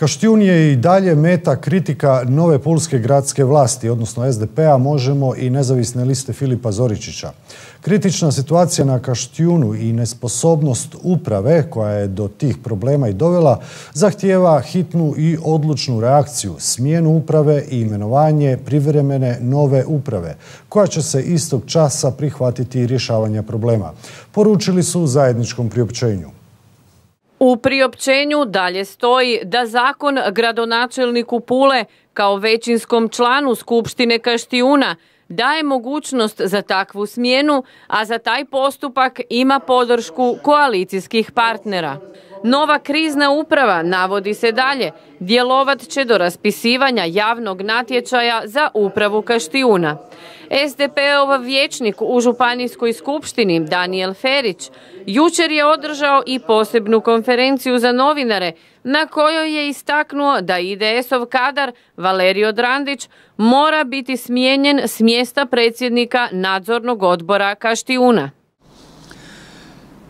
Kaštijun je i dalje meta kritika nove pulske gradske vlasti, odnosno SDP-a, možemo i nezavisne liste Filipa Zoričića. Kritična situacija na Kaštijunu i nesposobnost uprave, koja je do tih problema i dovela, zahtijeva hitnu i odlučnu reakciju, smjenu uprave i imenovanje privremene nove uprave, koja će se istog časa prihvatiti rješavanja problema. Poručili su u zajedničkom priopćenju. U priopćenju dalje stoji da zakon gradonačelniku Pule kao većinskom članu Skupštine Kaštijuna daje mogućnost za takvu smjenu, a za taj postupak ima podršku koalicijskih partnera. Nova krizna uprava, navodi se dalje, djelovat će do raspisivanja javnog natječaja za upravu Kaštijuna. SDP-ov vječnik u Županijskoj skupštini Daniel Ferić jučer je održao i posebnu konferenciju za novinare na kojoj je istaknuo da IDS-ov kadar Valerio Drandić mora biti smijenjen s mjesta predsjednika nadzornog odbora Kaštijuna.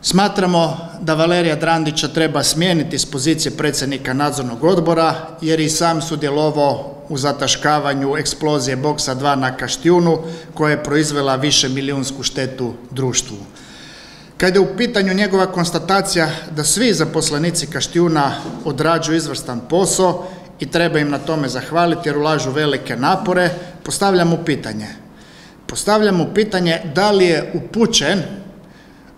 Smatramo da Valerija Drandića treba smijeniti s pozicije predsjednika nadzornog odbora jer i sam sudjelovao u zataškavanju eksplozije Boksa 2 na Kaštijunu koja je proizvela više milijunsku štetu društvu. Kad je u pitanju njegova konstatacija da svi zaposlenici Kaštijuna odrađuju izvrstan posao i treba im na tome zahvaliti jer ulažu velike napore, postavljamo pitanje. Postavljamo pitanje da li je upućen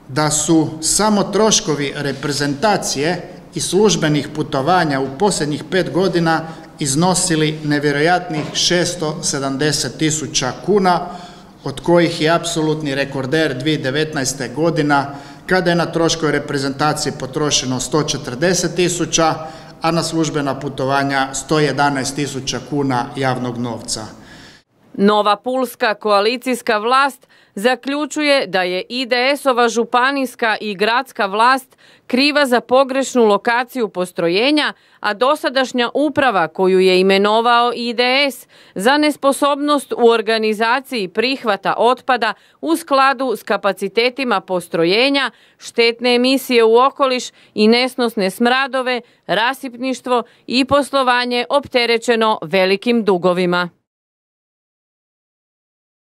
da su samo troškovi reprezentacije i službenih putovanja u posljednjih pet godina iznosili nevjerojatnih 670 tisuća kuna, od kojih je apsolutni rekorder 2019. godina, kada je na troškove reprezentacije potrošeno 140 tisuća, a na službena putovanja 111 tisuća kuna javnog novca. Nova pulska koalicijska vlast zaključuje da je IDS-ova županijska i gradska vlast kriva za pogrešnu lokaciju postrojenja, a dosadašnja uprava koju je imenovao IDS za nesposobnost u organizaciji prihvata otpada u skladu s kapacitetima postrojenja, štetne emisije u okoliš i nesnosne smradove, rasipništvo i poslovanje opterećeno velikim dugovima.